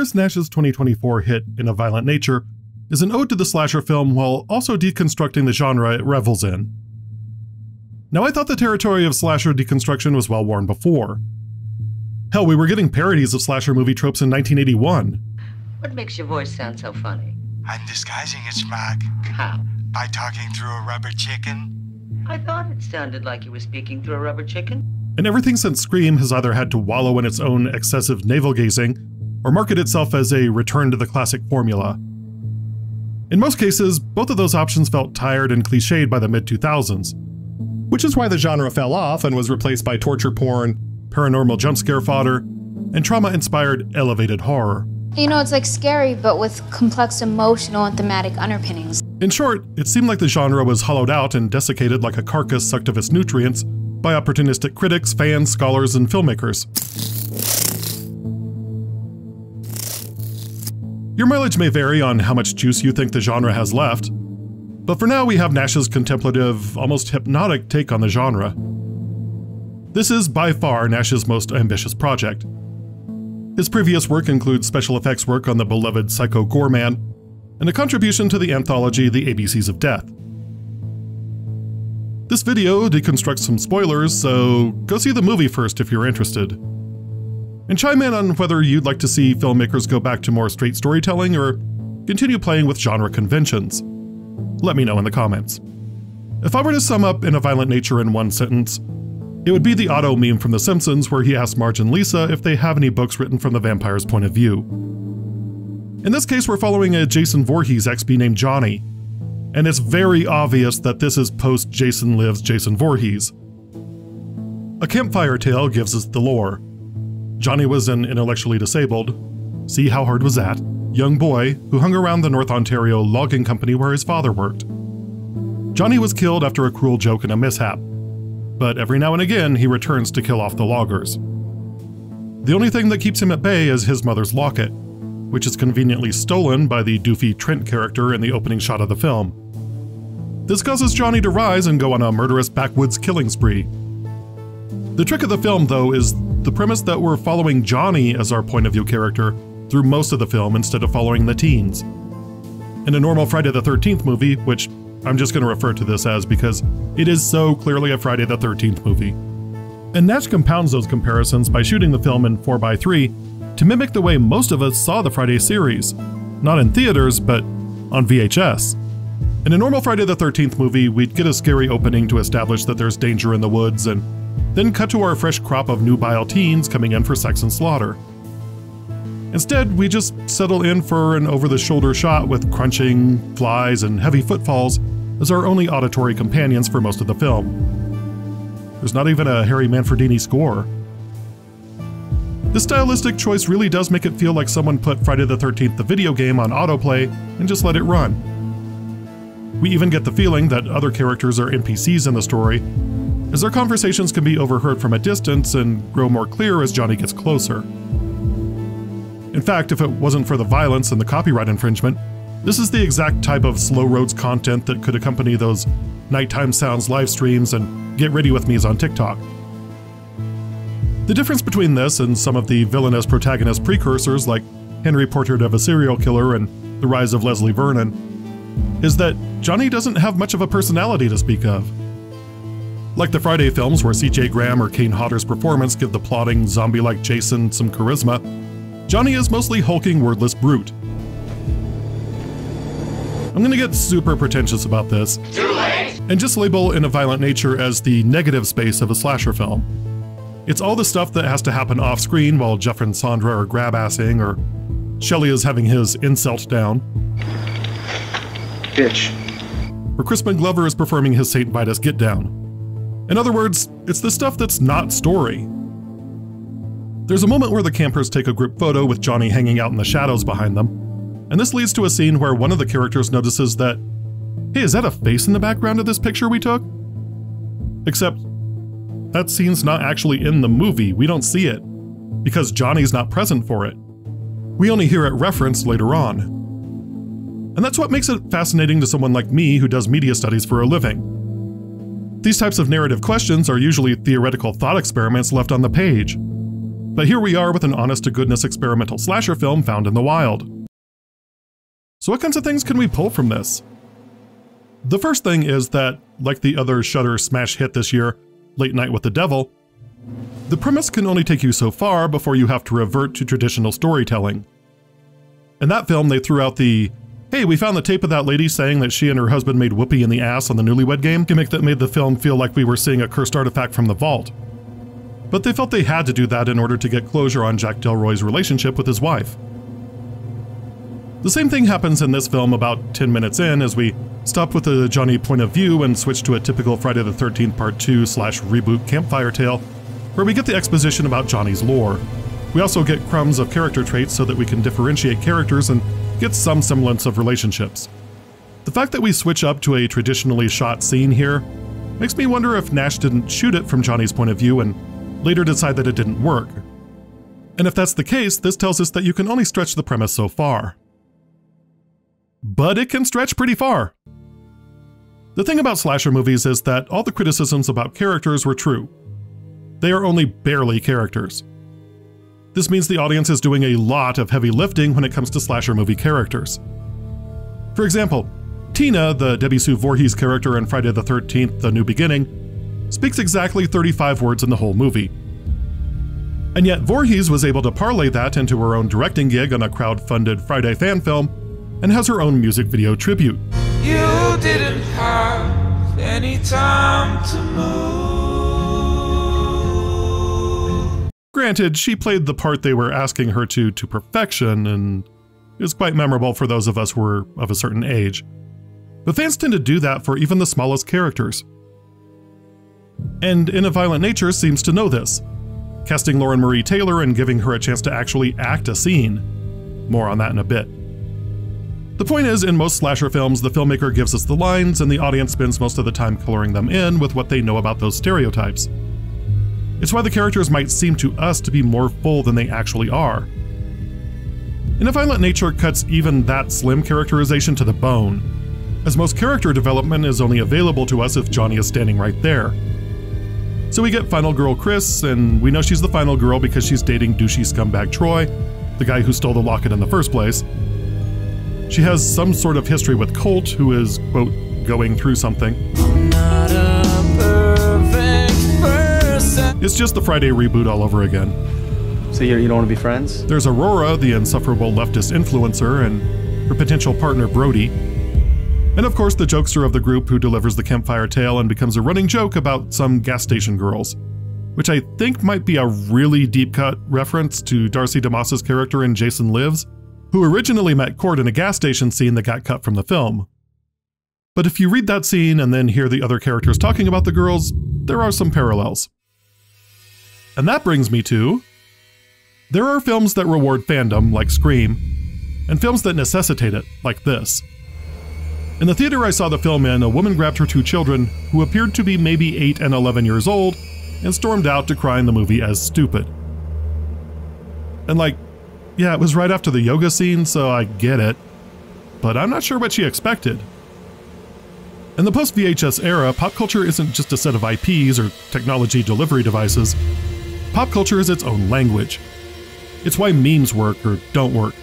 Chris Nash's 2024 hit In a Violent Nature is an ode to the slasher film while also deconstructing the genre it revels in. Now, I thought the territory of slasher deconstruction was well worn before. Hell, we were getting parodies of slasher movie tropes in 1981. What makes your voice sound so funny? I'm disguising it, Schmack. How? By talking through a rubber chicken. I thought it sounded like you were speaking through a rubber chicken. And everything since Scream has either had to wallow in its own excessive navel gazing or market itself as a return to the classic formula. In most cases, both of those options felt tired and cliched by the mid 2000s, which is why the genre fell off and was replaced by torture porn, paranormal jump scare fodder, and trauma inspired elevated horror. You know, it's like scary, but with complex emotional and thematic underpinnings. In short, it seemed like the genre was hollowed out and desiccated like a carcass sucked of its nutrients by opportunistic critics, fans, scholars, and filmmakers. Your mileage may vary on how much juice you think the genre has left, but for now we have Nash's contemplative, almost hypnotic take on the genre. This is by far Nash's most ambitious project. His previous work includes special effects work on the beloved Psycho Goreman, and a contribution to the anthology The ABCs of Death. This video deconstructs some spoilers, so go see the movie first if you're interested. And chime in on whether you'd like to see filmmakers go back to more straight storytelling or continue playing with genre conventions. Let me know in the comments. If I were to sum up In a Violent Nature in one sentence, it would be the Otto meme from The Simpsons where he asks Marge and Lisa if they have any books written from the vampire's point of view. In this case, we're following a Jason Voorhees expy named Johnny, and it's very obvious that this is post Jason Lives Jason Voorhees. A campfire tale gives us the lore. Johnny was an intellectually disabled, see how hard was that, young boy who hung around the North Ontario logging company where his father worked. Johnny was killed after a cruel joke and a mishap, but every now and again he returns to kill off the loggers. The only thing that keeps him at bay is his mother's locket, which is conveniently stolen by the doofy Trent character in the opening shot of the film. This causes Johnny to rise and go on a murderous backwoods killing spree. The trick of the film, though, is the premise that we're following Johnny as our point of view character through most of the film instead of following the teens. In a normal Friday the 13th movie, which I'm just going to refer to this as because it is so clearly a Friday the 13th movie. And Nash compounds those comparisons by shooting the film in 4x3 to mimic the way most of us saw the Friday series, not in theaters, but on VHS. In a normal Friday the 13th movie, we'd get a scary opening to establish that there's danger in the woods and then cut to our fresh crop of nubile teens coming in for sex and slaughter. Instead, we just settle in for an over the shoulder shot with crunching, flies, and heavy footfalls as our only auditory companions for most of the film. There's not even a Harry Manfredini score. This stylistic choice really does make it feel like someone put Friday the 13th the video game on autoplay and just let it run. We even get the feeling that other characters are NPCs in the story, as their conversations can be overheard from a distance and grow more clear as Johnny gets closer. In fact, if it wasn't for the violence and the copyright infringement, this is the exact type of slow roads content that could accompany those nighttime sounds live streams and get ready with me's on TikTok. The difference between this and some of the villainous protagonist precursors like Henry Portrait of a Serial Killer and The Rise of Leslie Vernon is that Johnny doesn't have much of a personality to speak of. Like the Friday films where CJ Graham or Kane Hodder's performance give the plotting, zombie like Jason some charisma, Johnny is mostly hulking, wordless brute. I'm gonna get super pretentious about this. And just label In a Violent Nature as the negative space of a slasher film. It's all the stuff that has to happen off screen while Jeff and Sandra are grab-assing or Shelley is having his insult down. Bitch. Or Crispin Glover is performing his St. Vitus get down. In other words, it's the stuff that's not story. There's a moment where the campers take a group photo with Johnny hanging out in the shadows behind them, and this leads to a scene where one of the characters notices that, hey, is that a face in the background of this picture we took? Except, that scene's not actually in the movie, we don't see it, because Johnny's not present for it. We only hear it referenced later on. And that's what makes it fascinating to someone like me who does media studies for a living. These types of narrative questions are usually theoretical thought experiments left on the page. But here we are with an honest to goodness experimental slasher film found in the wild. So, what kinds of things can we pull from this? The first thing is that, like the other Shudder smash hit this year, Late Night with the Devil, the premise can only take you so far before you have to revert to traditional storytelling. In that film, they threw out the hey, we found the tape of that lady saying that she and her husband made whoopee in the ass on the newlywed game gimmick that made the film feel like we were seeing a cursed artifact from the vault. But they felt they had to do that in order to get closure on Jack Delroy's relationship with his wife. The same thing happens in this film about 10 minutes in as we stop with a Johnny point of view and switch to a typical Friday the 13th Part 2 slash reboot campfire tale, where we get the exposition about Johnny's lore. We also get crumbs of character traits so that we can differentiate characters and get some semblance of relationships. The fact that we switch up to a traditionally shot scene here makes me wonder if Nash didn't shoot it from Johnny's point of view and later decide that it didn't work. And if that's the case, this tells us that you can only stretch the premise so far. But it can stretch pretty far. The thing about slasher movies is that all the criticisms about characters were true. They are only barely characters. This means the audience is doing a lot of heavy lifting when it comes to slasher movie characters. For example, Tina, the Debisue Voorhees character in Friday the 13th The New Beginning, speaks exactly 35 words in the whole movie. And yet, Voorhees was able to parlay that into her own directing gig on a crowd funded Friday fan film and has her own music video tribute. You didn't have any time to move. Granted, she played the part they were asking her to to perfection and is quite memorable for those of us who are of a certain age. But fans tend to do that for even the smallest characters. And In a Violent Nature seems to know this, casting Lauren Marie Taylor and giving her a chance to actually act a scene. More on that in a bit. The point is, in most slasher films, the filmmaker gives us the lines, and the audience spends most of the time coloring them in with what they know about those stereotypes. It's why the characters might seem to us to be more full than they actually are. In a Violent Nature cuts even that slim characterization to the bone, as most character development is only available to us if Johnny is standing right there. So we get Final Girl Chris, and we know she's the final girl because she's dating douchey scumbag Troy, the guy who stole the locket in the first place, she has some sort of history with Colt, who is, quote, going through something. It's just the Friday reboot all over again. So you don't want to be friends? There's Aurora, the insufferable leftist influencer, and her potential partner Brody. And of course, the jokester of the group who delivers the campfire tale and becomes a running joke about some gas station girls, which I think might be a really deep cut reference to Darcy DeMoss's character in Jason Lives who originally met Cort in a gas station scene that got cut from the film. But if you read that scene and then hear the other characters talking about the girls, there are some parallels. And that brings me to there are films that reward fandom, like Scream, and films that necessitate it, like this. In the theater I saw the film in, a woman grabbed her two children, who appeared to be maybe 8 and 11 years old, and stormed out decrying the movie as stupid. And like, yeah, it was right after the yoga scene, so I get it. But I'm not sure what she expected. In the post VHS era, pop culture isn't just a set of IPs or technology delivery devices. Pop culture is its own language. It's why memes work or don't work.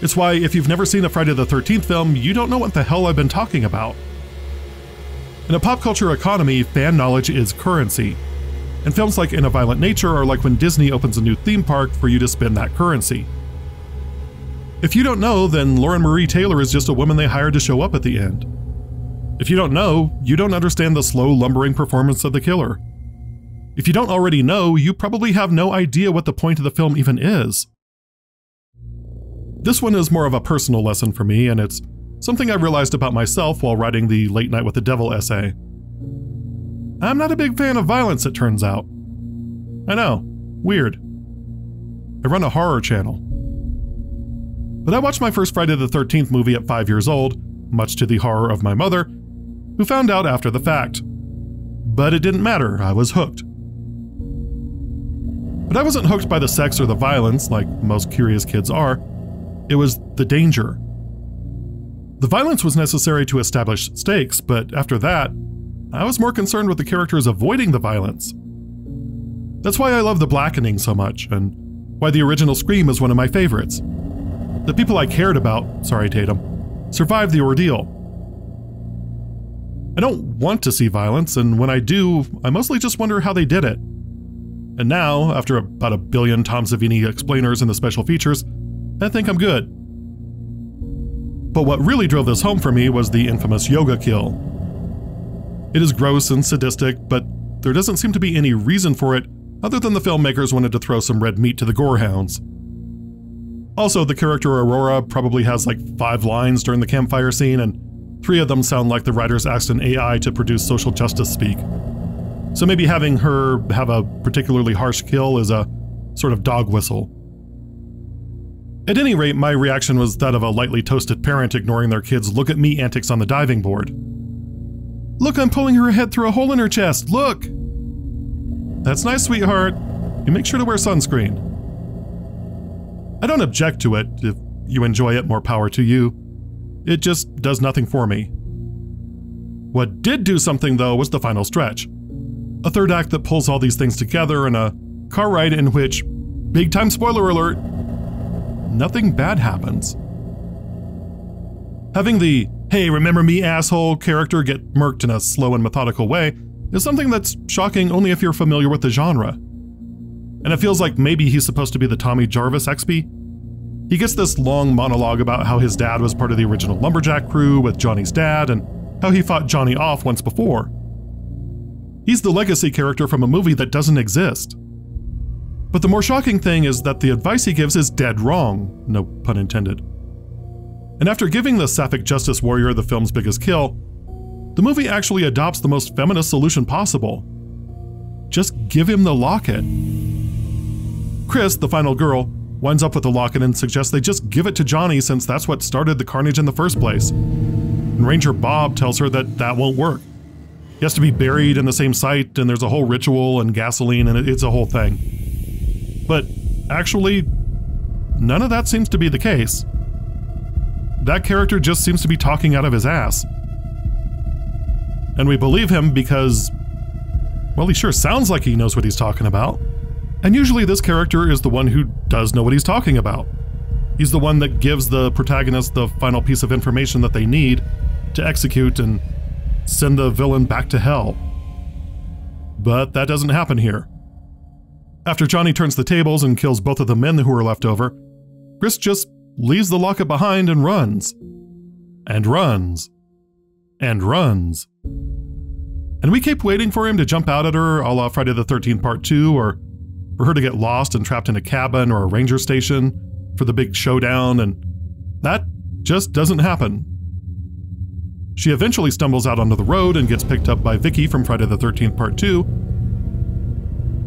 It's why, if you've never seen a Friday the 13th film, you don't know what the hell I've been talking about. In a pop culture economy, fan knowledge is currency. And films like In a Violent Nature are like when Disney opens a new theme park for you to spend that currency. If you don't know, then Lauren Marie Taylor is just a woman they hired to show up at the end. If you don't know, you don't understand the slow, lumbering performance of the killer. If you don't already know, you probably have no idea what the point of the film even is. This one is more of a personal lesson for me, and it's something I realized about myself while writing the Late Night with the Devil essay. I'm not a big fan of violence, it turns out. I know, weird. I run a horror channel. But I watched my first Friday the 13th movie at 5 years old, much to the horror of my mother, who found out after the fact. But it didn't matter, I was hooked. But I wasn't hooked by the sex or the violence, like most curious kids are. It was the danger. The violence was necessary to establish stakes, but after that, I was more concerned with the characters avoiding the violence. That's why I love The Blackening so much, and why the original Scream is one of my favorites. The people I cared about, sorry Tatum, survived the ordeal. I don't want to see violence, and when I do, I mostly just wonder how they did it. And now, after about a billion Tom Savini explainers in the special features, I think I'm good. But what really drove this home for me was the infamous yoga kill. It is gross and sadistic, but there doesn't seem to be any reason for it other than the filmmakers wanted to throw some red meat to the gorehounds. Also, the character Aurora probably has like five lines during the campfire scene, and three of them sound like the writers asked an AI to produce social justice speak. So maybe having her have a particularly harsh kill is a sort of dog whistle. At any rate, my reaction was that of a lightly toasted parent ignoring their kid's look at me antics on the diving board. Look, I'm pulling her head through a hole in her chest, look! That's nice, sweetheart. You make sure to wear sunscreen. I don't object to it. If you enjoy it, more power to you. It just does nothing for me. What did do something, though, was the final stretch. A third act that pulls all these things together and a car ride in which, big time spoiler alert, nothing bad happens. Having the, hey, remember me, asshole character get murked in a slow and methodical way is something that's shocking only if you're familiar with the genre. And it feels like maybe he's supposed to be the Tommy Jarvis expy. He gets this long monologue about how his dad was part of the original Lumberjack crew with Johnny's dad and how he fought Johnny off once before. He's the legacy character from a movie that doesn't exist. But the more shocking thing is that the advice he gives is dead wrong, no pun intended. And after giving the sapphic justice warrior the film's biggest kill, the movie actually adopts the most feminist solution possible. Just give him the locket. Chris, the final girl, winds up with the locket and suggests they just give it to Johnny since that's what started the carnage in the first place. And Ranger Bob tells her that that won't work. He has to be buried in the same site, and there's a whole ritual and gasoline, and it's a whole thing. But actually, none of that seems to be the case. That character just seems to be talking out of his ass. And we believe him because, well, he sure sounds like he knows what he's talking about. And usually this character is the one who does know what he's talking about. He's the one that gives the protagonist the final piece of information that they need to execute and send the villain back to hell. But that doesn't happen here. After Johnny turns the tables and kills both of the men who are left over, Chris just leaves the locket behind and runs. And runs. And runs. And we keep waiting for him to jump out at her a la Friday the 13th Part 2 or for her to get lost and trapped in a cabin or a ranger station for the big showdown, and that just doesn't happen. She eventually stumbles out onto the road and gets picked up by Vicky from Friday the 13th Part 2.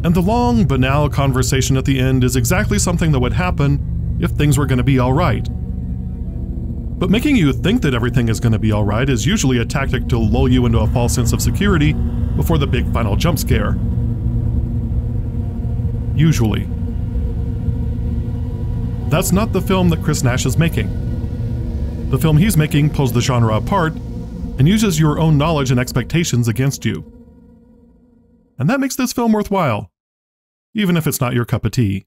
And the long, banal conversation at the end is exactly something that would happen if things were going to be alright. But making you think that everything is going to be alright is usually a tactic to lull you into a false sense of security before the big final jump scare usually. That's not the film that Chris Nash is making. The film he's making pulls the genre apart and uses your own knowledge and expectations against you. And that makes this film worthwhile, even if it's not your cup of tea.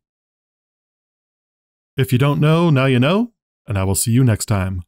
If you don't know, now you know, and I will see you next time.